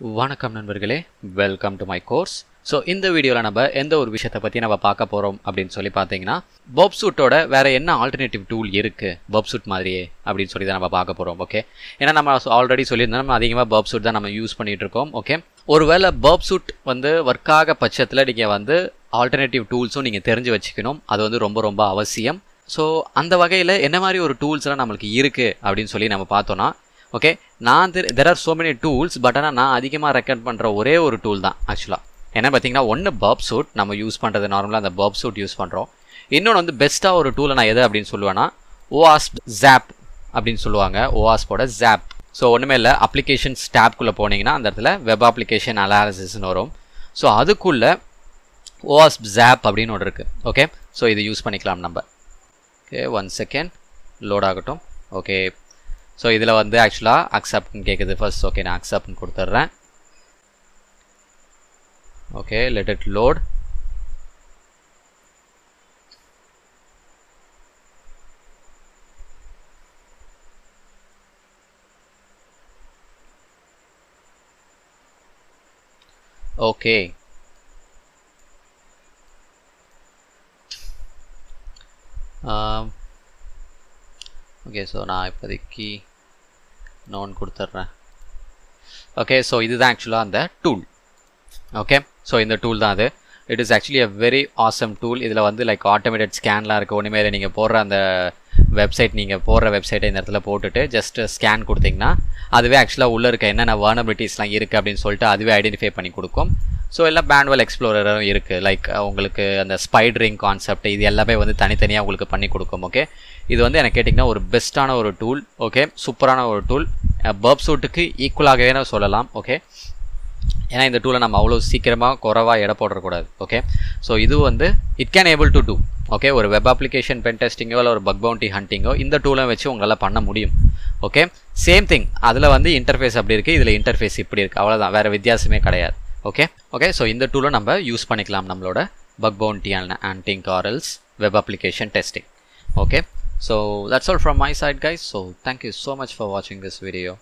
வணக்கம் நண்பர்களே. Welcome to my course so இந்த வீடியோவில் நம்ம எந்த ஒரு விஷயத்தை பற்றி நம்ம பார்க்க போகிறோம் அப்படின்னு சொல்லி பார்த்தீங்கன்னா பப்சூட்டோட வேறு என்ன ஆல்டர்னேட்டிவ் டூல் இருக்குது பப்சூட் மாதிரியே அப்படின்னு சொல்லி தான் நம்ம பார்க்க போகிறோம் ஓகே ஏன்னா நம்ம ஆல்ரெடி சொல்லியிருந்தோம் நம்ம அதிகமாக பப்சூட் தான் நம்ம யூஸ் பண்ணிகிட்டு இருக்கோம் ஓகே ஒருவேளை பப்சூட் வந்து ஒர்க் ஆக பட்சத்தில் நீங்கள் வந்து ஆல்டர்னேட்டிவ் டூல்ஸும் நீங்கள் தெரிஞ்சு வச்சுக்கணும். அது வந்து ரொம்ப ரொம்ப அவசியம். ஸோ அந்த வகையில் என்ன மாதிரி ஒரு டூல்ஸ்லாம் நம்மளுக்கு இருக்குது அப்படின்னு சொல்லி நம்ம பார்த்தோன்னா ஓகே நான் there are so many tools but ஆனால் நான் அதிகமாக ரெக்கமெண்ட் பண்ணுற ஒரே ஒரு டூல் தான் ஆக்சுவலாக என்ன பார்த்தீங்கன்னா ஒன்று பப் சூட் நம்ம யூஸ் பண்ணுறது நார்மலாக அந்த பப் சூட் யூஸ் பண்ணுறோம் இன்னொன்று வந்து பெஸ்ட்டாக ஒரு டூலை நான் எது அப்படின்னு சொல்லுவேன்னா ஓஆஸ்ப் ஜாப் அப்படின்னு சொல்லுவாங்க. ஓஆஸ்போட ஜாப் ஸோ ஒன்றுமே இல்லை அப்ளிகேஷன்ஸ் ஸ்டாப்குள்ளே போனீங்கன்னா அந்த இடத்துல வெப் அப்ளிகேஷன் அனாலிசிஸ்னு வரும். ஸோ அதுக்குள்ளே ஓஆஸ்ப் ஜாப் அப்படின்னு ஒன்று இருக்குது ஓகே ஸோ இது யூஸ் பண்ணிக்கலாம் நம்ம. ஓகே ஒன் செகண்ட் லோட் ஆகட்டும். ஓகே ஸோ இதில் வந்து ஆக்சுவலாக அக்செப்ட்னு கேட்குது ஃபர்ஸ்ட் ஓகே நான் அக்செப்ட்னு கொடுத்துட்றேன். Okay let it load okay okay so நான் இப்போதைக்கு நோன் கொடுத்துட்றேன். ஓகே ஸோ இதுதான் ஆக்சுவலாக அந்த டூல் ஓகே ஸோ இந்த டூல் தான் அது. It is actually a very awesome tool இதில் வந்து லைக் ஆட்டோமேட்டட் ஸ்கேன்லாம் இருக்குது ஒன்றுமே இல்லை. நீங்கள் போடுற அந்த வெப்சைட் நீங்கள் போடுற வெப்சைட்டை இந்த இடத்துல போட்டுட்டு ஜஸ்ட் ஸ்கேன் கொடுத்தீங்கன்னா அதுவே ஆக்சுவலாக உள்ளே இருக்க என்னென்ன வேர்னபிலிட்டிஸ்லாம் இருக்குது அப்படின்னு சொல்லிட்டு அதுவே ஐடென்டிஃபை பண்ணி கொடுக்கும். ஸோ எல்லாம் பேண்ட்வெல் எக்ஸ்ப்ளோரரும் இருக்குது லைக் உங்களுக்கு அந்த ஸ்பைட்ரிங் கான்செப்ட் இது எல்லாமே வந்து தனித்தனியாக உங்களுக்கு பண்ணி கொடுக்கும் ஓகே இது வந்து எனக்கு கேட்டிங்கன்னா ஒரு பெஸ்ட்டான ஒரு டூல் ஓகே சூப்பரான ஒரு டூல் பர்ப் சூட்டுக்கு ஈக்குவலாகவே நான் சொல்லலாம் ஓகே ஏன்னா இந்த டூலை நம்ம அவ்வளோ சீக்கிரமாக குறவாக எடை போடக்கூடாது ஓகே ஸோ இது வந்து it can able to do okay ஒரு வெப் அப்ளிகேஷன் பென் டெஸ்டிங்கோ இல்லை ஒரு பக் பவுண்டி ஹண்டிங்கோ இந்த டூலை வச்சு உங்களால் பண்ண முடியும் ஓகே சேம் திங் அதில் வந்து இன்டர்ஃபேஸ் அப்படி இருக்குது இதில் இன்டர்ஃபேஸ் இப்படி இருக்குது அவ்வளோதான் வேறு வித்தியாசமே கிடையாது. ஓகே ஓகே ஸோ இந்த டூலை நம்ம யூஸ் பண்ணிக்கலாம் நம்மளோட பக் பவுண்டி அண்ட் ஆன்டிங் காரல்ஸ் web application testing okay so that's all from my side guys so thank you so much for watching this video